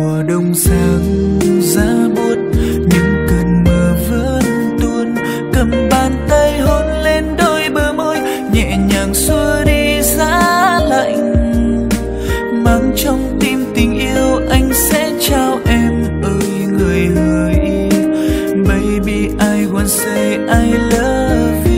mùa đông sáng giá buốt, những cơn mưa vẫn tuôn, cầm bàn tay hôn lên đôi bờ môi, nhẹ nhàng xua đi giá lạnh. Mang trong tim tình yêu anh sẽ trao em ơi, người hỡi baby, I want say I love you.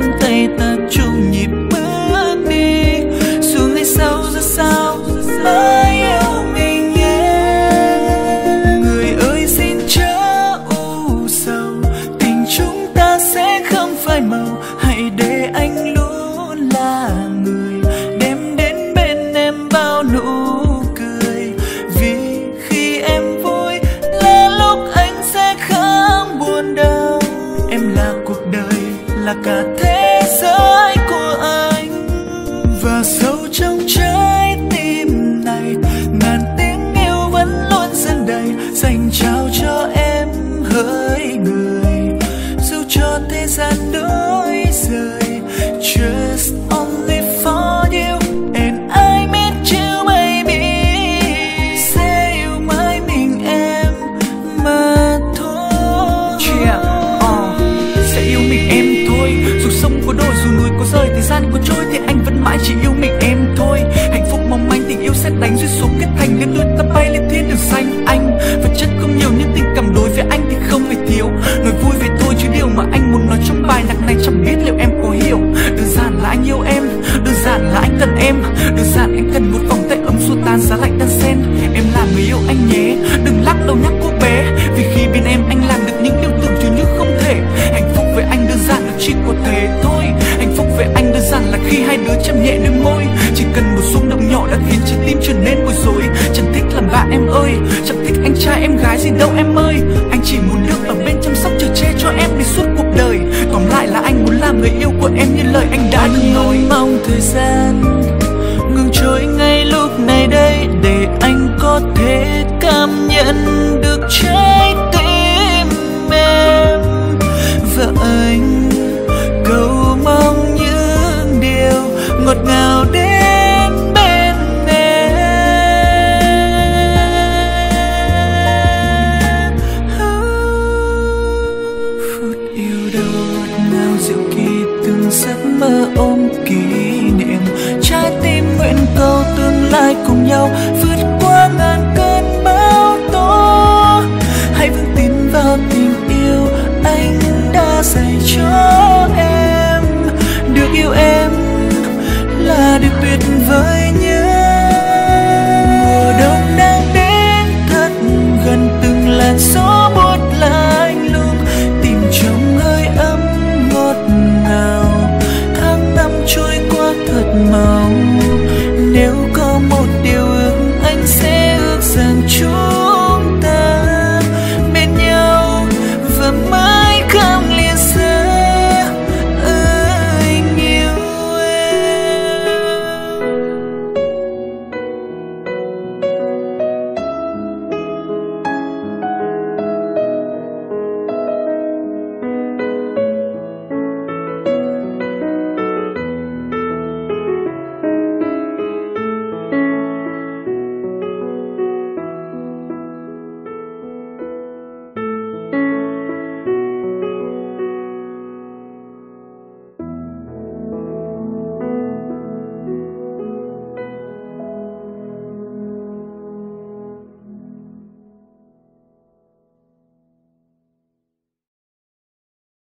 Nắm tay ta chung nhịp bước đi. Xuống ngày sau ra sao mãi yêu mình nhé người ơi, xin chớ u sầu. Tình chúng ta sẽ không phai màu. Hãy để anh luôn là người đời là tan giá lạnh đan sen. Em là người yêu anh nhé, đừng lắc đầu nhắc cô bé. Vì khi bên em anh làm được những điều tưởng chừng như không thể. Hạnh phúc với anh đơn giản là chỉ có thế thôi. Hạnh phúc với anh đơn giản là khi hai đứa chạm nhẹ đôi môi. Chỉ cần một xung động nhỏ đã khiến trái tim trở nên bối rối. Chẳng thích làm bạn em ơi, chẳng thích anh trai em gái gì đâu em ơi. Anh chỉ muốn được ở bên chăm sóc chở che cho em đi suốt cuộc đời. Tóm lại là anh muốn làm người yêu của em như lời anh đã từng nói. Mong thời gian diệu kỳ từng giấc mơ ôm kỷ niệm. Trái tim nguyện cầu tương lai cùng nhau